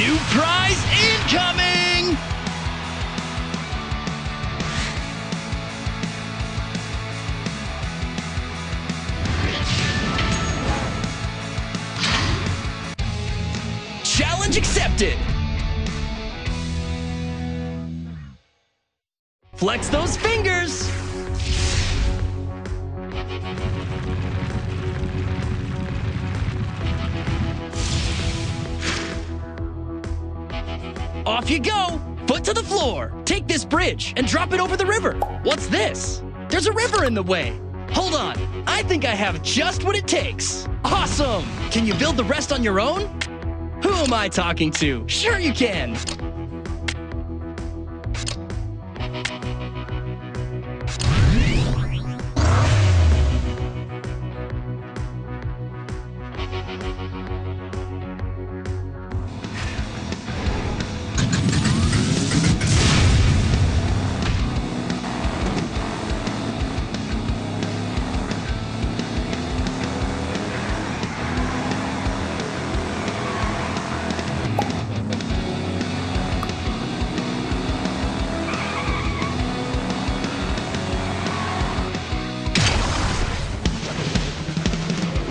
New prize incoming! Challenge accepted! Flex those fingers! Off you go! Foot to the floor! Take this bridge and drop it over the river! What's this? There's a river in the way! Hold on, I think I have just what it takes! Awesome! Can you build the rest on your own? Who am I talking to? Sure you can!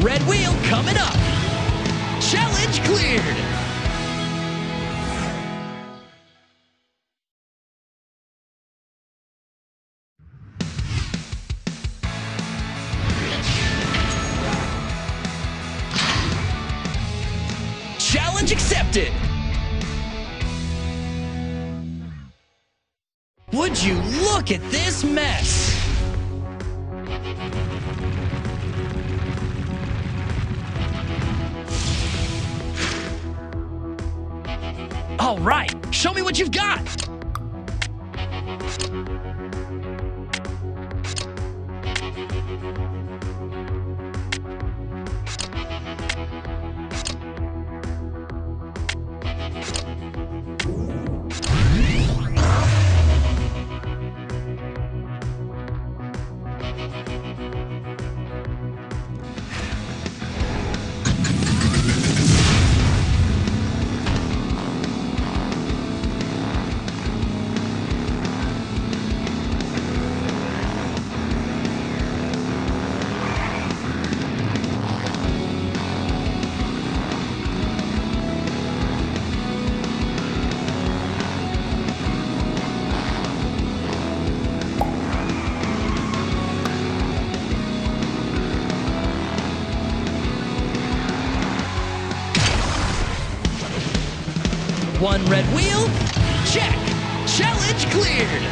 Red wheel coming up! Challenge cleared! Challenge accepted! Would you look at this mess? All right, show me what you've got. One red wheel, check. Challenge cleared.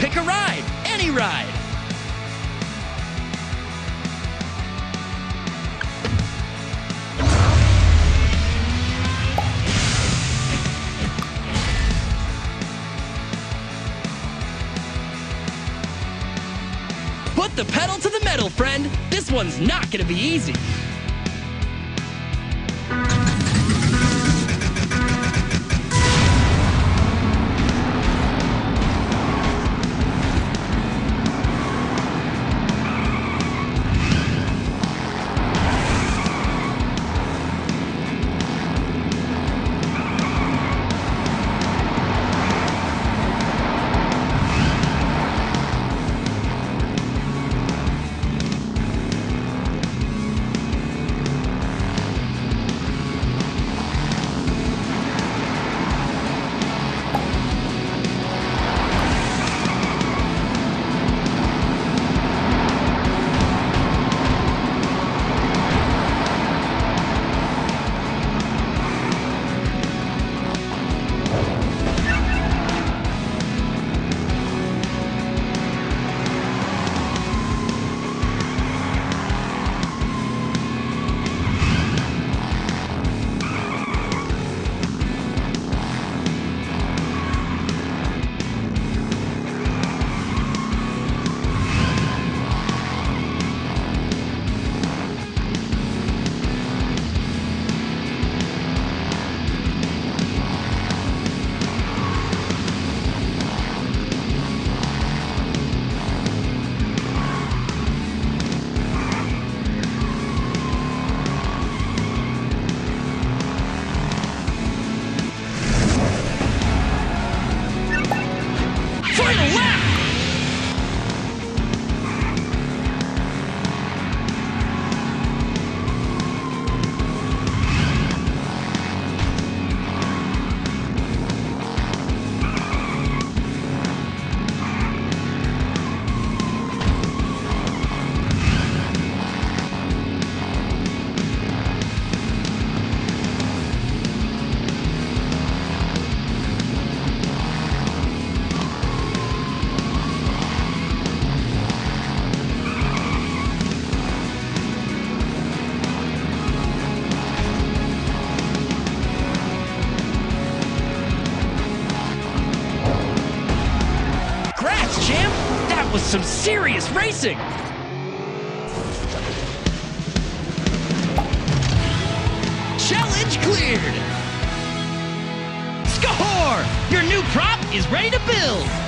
Pick a ride, any ride. Put the pedal to the metal, friend. This one's not gonna be easy. Some serious racing. Challenge cleared. Score! Your new prop is ready to build.